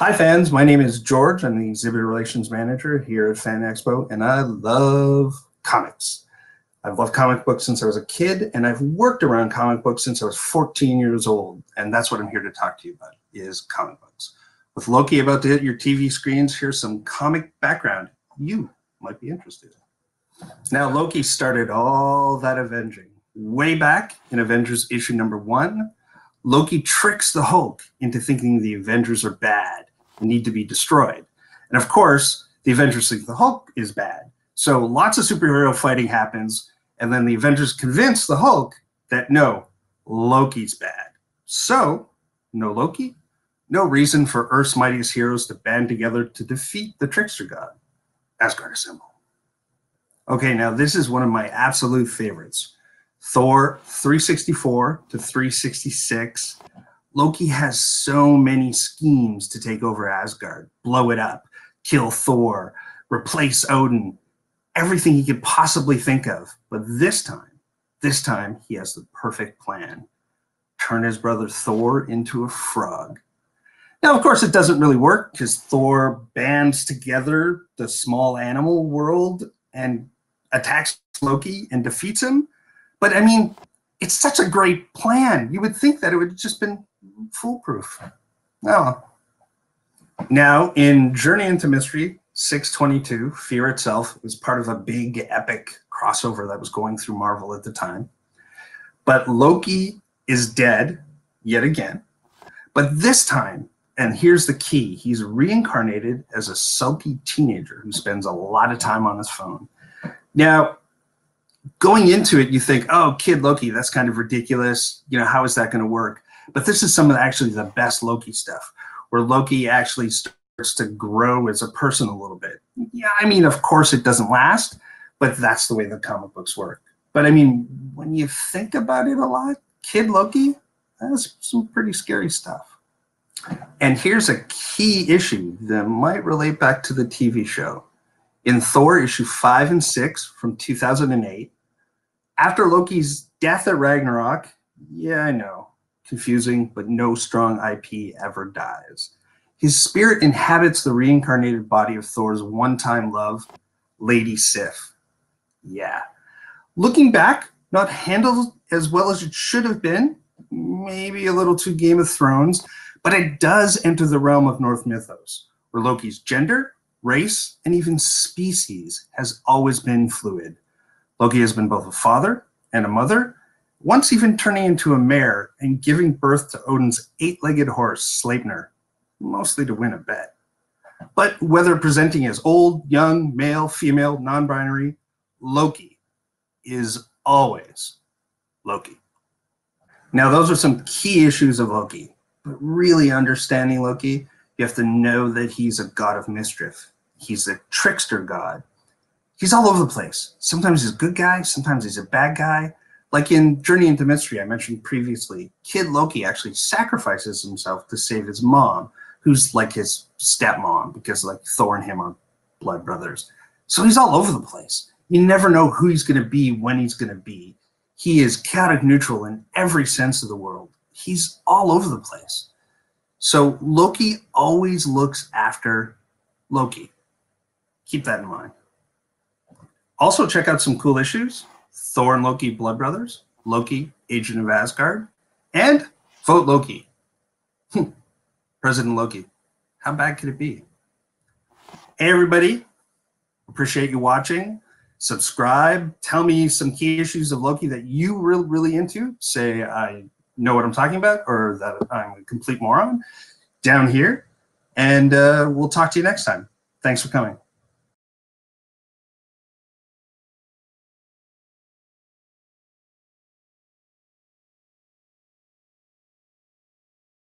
Hi fans, my name is George. I'm the Exhibit relations manager here at Fan Expo and I love comics. I've loved comic books since I was a kid and I've worked around comic books since I was 14 years old. And that's what I'm here to talk to you about is comic books. With Loki about to hit your TV screens, here's some comic background you might be interested in. Now Loki started all that avenging way back in Avengers issue number one. Loki tricks the Hulk into thinking the Avengers are bad need to be destroyed. And of course, the Avengers think the Hulk is bad. So lots of superhero fighting happens, and then the Avengers convince the Hulk that no, Loki's bad. So, no Loki, no reason for Earth's mightiest heroes to band together to defeat the trickster god. Asgard Assemble. Okay, now this is one of my absolute favorites. Thor 364 to 366. Loki has so many schemes to take over Asgard, blow it up, kill Thor, replace Odin, everything he could possibly think of. But this time, this time he has the perfect plan. Turn his brother Thor into a frog. Now, of course, it doesn't really work because Thor bands together the small animal world and attacks Loki and defeats him. But I mean, it's such a great plan. You would think that it would have just been foolproof. No. Now, in Journey into Mystery 622, Fear itself was part of a big epic crossover that was going through Marvel at the time. But Loki is dead yet again. But this time, and here's the key he's reincarnated as a sulky teenager who spends a lot of time on his phone. Now, going into it, you think, oh, kid Loki, that's kind of ridiculous. You know, how is that going to work? But this is some of the, actually the best Loki stuff, where Loki actually starts to grow as a person a little bit. Yeah, I mean, of course, it doesn't last, but that's the way the comic books work. But I mean, when you think about it a lot, Kid Loki, that's some pretty scary stuff. And here's a key issue that might relate back to the TV show. In Thor issue 5 and 6 from 2008, after Loki's death at Ragnarok, yeah, I know, confusing, but no strong IP ever dies. His spirit inhabits the reincarnated body of Thor's one-time love, Lady Sif. Yeah. Looking back, not handled as well as it should have been, maybe a little too Game of Thrones, but it does enter the realm of Norse mythos, where Loki's gender, race, and even species has always been fluid. Loki has been both a father and a mother, once even turning into a mare and giving birth to Odin's eight-legged horse, Sleipnir, mostly to win a bet. But whether presenting as old, young, male, female, non-binary, Loki is always Loki. Now, those are some key issues of Loki, but really understanding Loki, you have to know that he's a god of mischief. He's a trickster god. He's all over the place. Sometimes he's a good guy, sometimes he's a bad guy, like in Journey into Mystery, I mentioned previously, Kid Loki actually sacrifices himself to save his mom, who's like his stepmom, because like Thor and him are blood brothers. So he's all over the place. You never know who he's going to be when he's going to be. He is chaotic neutral in every sense of the world. He's all over the place. So Loki always looks after Loki. Keep that in mind. Also, check out some cool issues. Thor and Loki Blood Brothers, Loki Agent of Asgard, and Vote Loki. President Loki. How bad could it be? Hey, everybody. Appreciate you watching. Subscribe. Tell me some key issues of Loki that you really, really into. Say I know what I'm talking about or that I'm a complete moron down here. And uh, we'll talk to you next time. Thanks for coming.